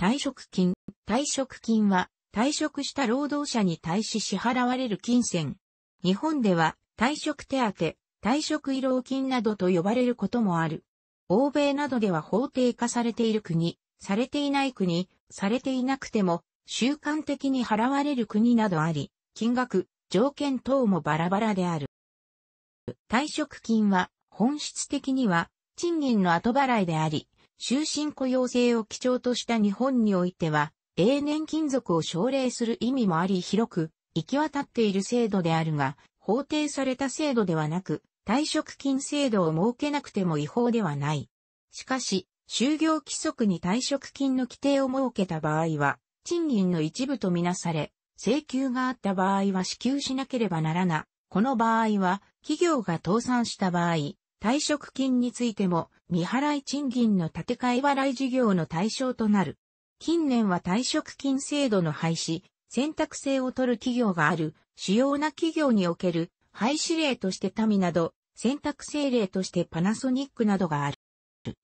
退職金。退職金は退職した労働者に対し支払われる金銭。日本では退職手当、退職慰労金などと呼ばれることもある。欧米などでは法定化されている国、されていない国、されていなくても習慣的に払われる国などあり、金額、条件等もバラバラである。退職金は本質的には賃金の後払いであり、終身雇用制を基調とした日本においては、永年金属を奨励する意味もあり広く行き渡っている制度であるが、法定された制度ではなく、退職金制度を設けなくても違法ではない。しかし、就業規則に退職金の規定を設けた場合は、賃金の一部とみなされ、請求があった場合は支給しなければならな。この場合は、企業が倒産した場合、退職金についても未払い賃金の建て替え払い事業の対象となる。近年は退職金制度の廃止、選択制を取る企業がある、主要な企業における廃止例として民など、選択制例としてパナソニックなどがある。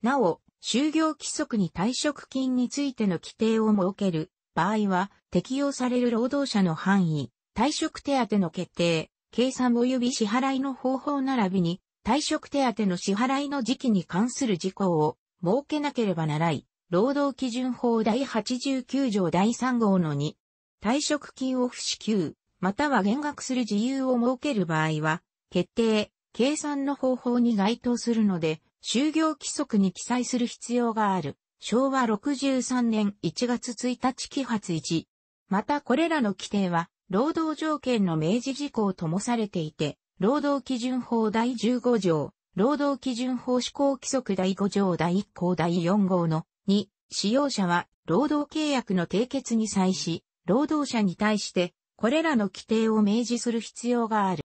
なお、就業規則に退職金についての規定を設ける場合は、適用される労働者の範囲、退職手当の決定、計算及び支払いの方法並びに、退職手当の支払いの時期に関する事項を設けなければならない。労働基準法第89条第3号の2。退職金を不支給、または減額する自由を設ける場合は、決定、計算の方法に該当するので、就業規則に記載する必要がある。昭和63年1月1日期発1。またこれらの規定は、労働条件の明示事項ともされていて、労働基準法第15条、労働基準法施行規則第5条第1項第4号の2、使用者は労働契約の締結に際し、労働者に対してこれらの規定を明示する必要がある。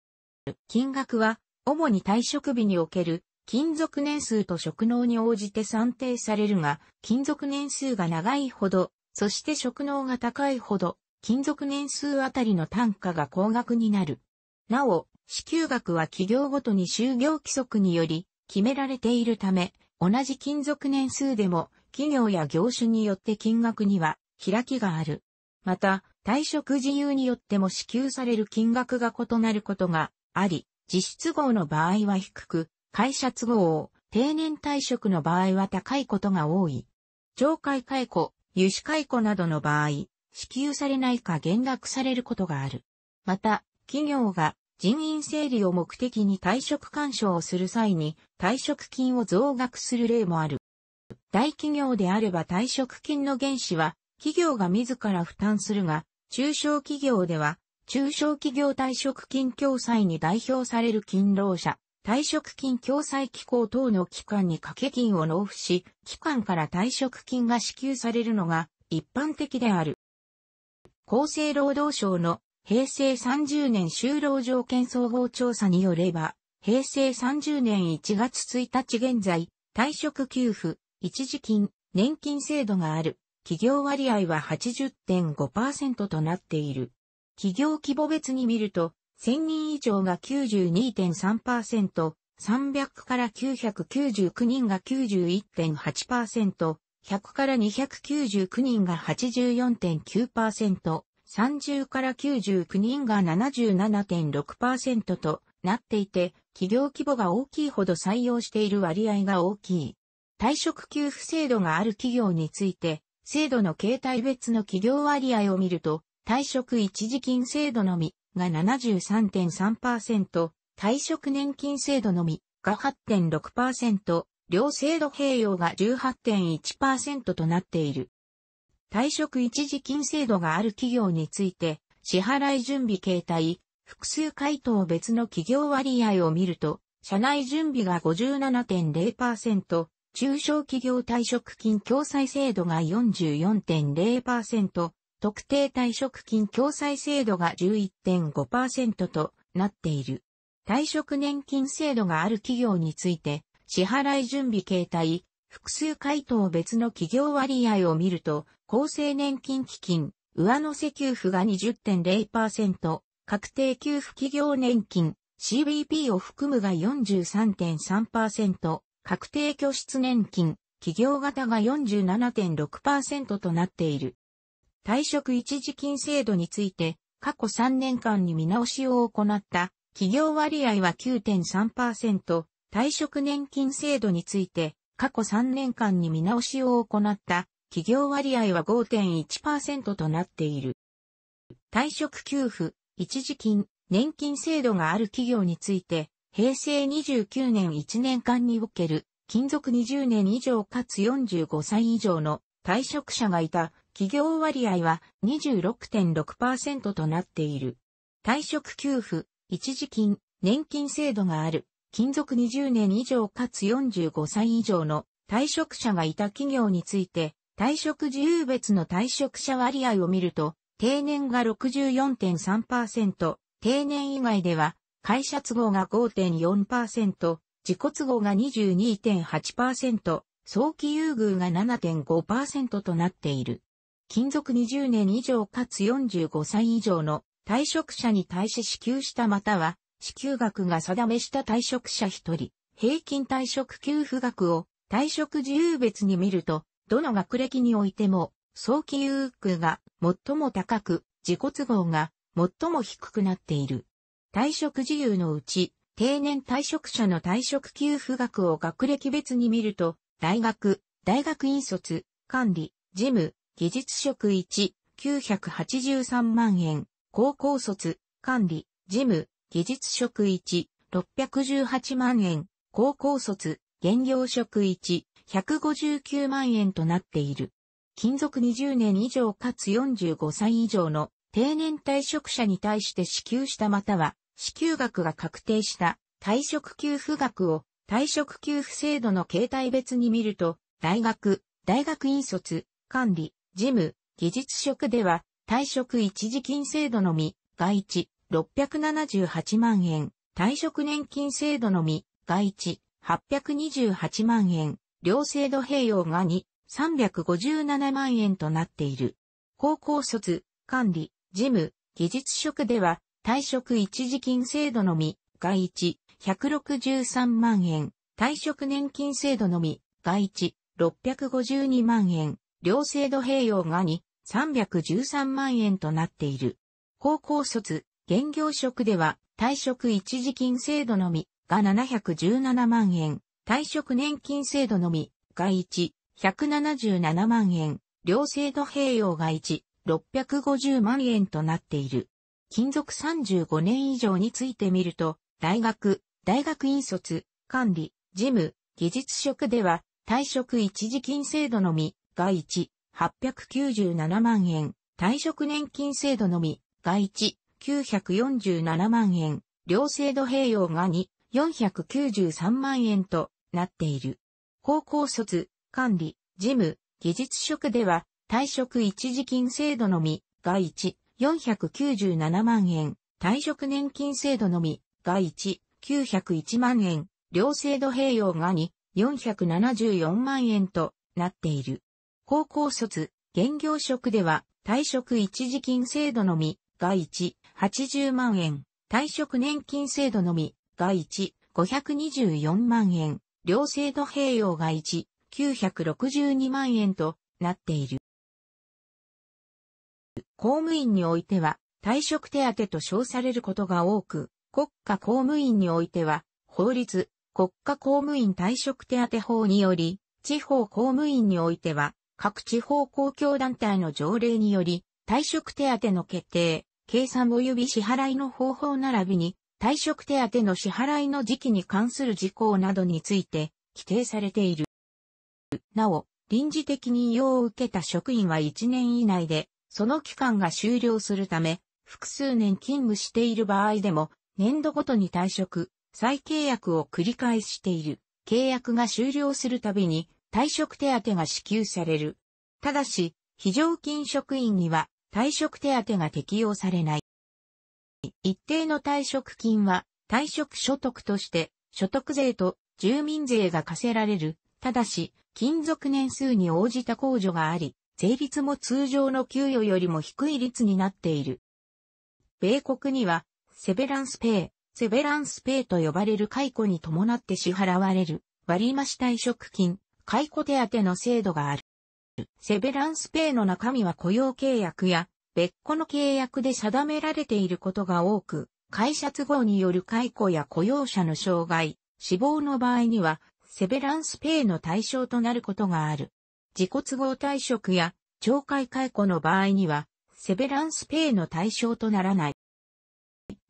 金額は、主に退職日における勤続年数と職能に応じて算定されるが、勤続年数が長いほど、そして職能が高いほど、勤続年数あたりの単価が高額になる。なお、支給額は企業ごとに就業規則により決められているため、同じ勤続年数でも企業や業種によって金額には開きがある。また、退職自由によっても支給される金額が異なることがあり、実質号の場合は低く、会社都合を、定年退職の場合は高いことが多い。懲戒解雇、油脂解雇などの場合、支給されないか減額されることがある。また、企業が人員整理を目的に退職干渉をする際に退職金を増額する例もある。大企業であれば退職金の原資は企業が自ら負担するが、中小企業では中小企業退職金共済に代表される勤労者、退職金共済機構等の機関に掛け金を納付し、機関から退職金が支給されるのが一般的である。厚生労働省の平成30年就労条件総合調査によれば、平成30年1月1日現在、退職給付、一時金、年金制度がある、企業割合は80.5%となっている。企業規模別に見ると、1000人以上が92.3%、300から999人が91.8%、100から299人が84.9%、30から99人が77.6%となっていて、企業規模が大きいほど採用している割合が大きい。退職給付制度がある企業について、制度の形態別の企業割合を見ると、退職一時金制度のみが73.3%、退職年金制度のみが8.6%、両制度併用が18.1%となっている。退職一時金制度がある企業について、支払い準備形態、複数回答別の企業割合を見ると、社内準備が57.0%、中小企業退職金共済制度が44.0%、特定退職金共済制度が11.5%となっている。退職年金制度がある企業について、支払い準備形態、複数回答別の企業割合を見ると、厚生年金基金、上乗せ給付が20.0%、確定給付企業年金、CBP を含むが43.3%、確定拠出年金、企業型が47.6%となっている。退職一時金制度について、過去3年間に見直しを行った企業割合は9.3%、退職年金制度について、過去3年間に見直しを行った企業割合は5.1%となっている。退職給付、一時金、年金制度がある企業について、平成29年1年間における、勤続20年以上かつ45歳以上の退職者がいた企業割合は26.6%となっている。退職給付、一時金、年金制度がある、勤続20年以上かつ45歳以上の退職者がいた企業について、退職自由別の退職者割合を見ると、定年が64.3%、定年以外では、会社都合が5.4%、自己都合が22.8%、早期優遇が7.5%となっている。勤続20年以上かつ45歳以上の退職者に対し支給したまたは、支給額が定めした退職者1人、平均退職給付額を退職自由別に見ると、どの学歴においても、早期優遇が最も高く、自己都合が最も低くなっている。退職自由のうち、定年退職者の退職給付額を学歴別に見ると、大学、大学院卒、管理、事務、技術職1、983万円、高校卒、管理、事務、技術職1、618万円、高校卒、現業職1、159万円となっている。勤続20年以上かつ45歳以上の定年退職者に対して支給したまたは支給額が確定した退職給付額を退職給付制度の形態別に見ると、大学、大学院卒、管理、事務、技術職では、退職一時金制度のみ、外地、678万円、退職年金制度のみ、外地、828万円、両制度併用が2、357万円となっている。高校卒、管理、事務、技術職では、退職一時金制度のみ、外地、163万円、退職年金制度のみ、外地、652万円、両制度併用が2、313万円となっている。高校卒、現業職では退職一時金制度のみが717万円、退職年金制度のみが1、177万円、両制度併用が1、650万円となっている。勤続35年以上についてみると、大学、大学院卒、管理、事務、技術職では退職一時金制度のみが1、897万円、退職年金制度のみ、が1、947万円、両制度併用が2、493万円となっている。高校卒、管理、事務、技術職では、退職一時金制度のみ、が1、497万円、退職年金制度のみ、が1、901万円、両制度併用が2、474万円となっている。高校卒、現業職では、退職一時金制度のみ、が1、80万円、退職年金制度のみ、が1、524万円、両制度併用が1、962万円となっている。公務員においては、退職手当と称されることが多く、国家公務員においては、法律、国家公務員退職手当法により、地方公務員においては、各地方公共団体の条例により、退職手当の決定、計算及び支払いの方法並びに、退職手当の支払いの時期に関する事項などについて、規定されている。なお、臨時的に引用を受けた職員は1年以内で、その期間が終了するため、複数年勤務している場合でも、年度ごとに退職、再契約を繰り返している。契約が終了するたびに、退職手当が支給される。ただし、非常勤職員には退職手当が適用されない。一定の退職金は退職所得として所得税と住民税が課せられる。ただし、勤続年数に応じた控除があり、税率も通常の給与よりも低い率になっている。米国には、セベランスペイ、セベランスペイと呼ばれる解雇に伴って支払われる割増退職金、解雇手当の制度がある。セベランスペイの中身は雇用契約や別個の契約で定められていることが多く、会社都合による解雇や雇用者の障害、死亡の場合には、セベランスペイの対象となることがある。自己都合退職や懲戒解雇の場合には、セベランスペイの対象とならない。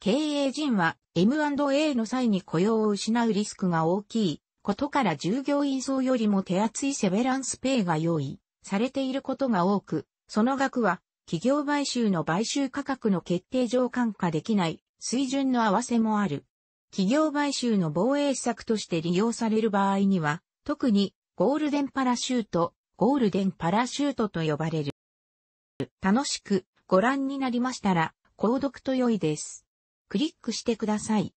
経営陣は M&A の際に雇用を失うリスクが大きいことから従業員層よりも手厚いセベランスペイが用意されていることが多く、その額は企業買収の買収価格の決定上換価できない水準の合わせもある。企業買収の防衛策として利用される場合には、特にゴールデンパラシュート、ゴールデンパラシュートと呼ばれる。楽しくご覧になりましたら、購読と良いです。クリックしてください。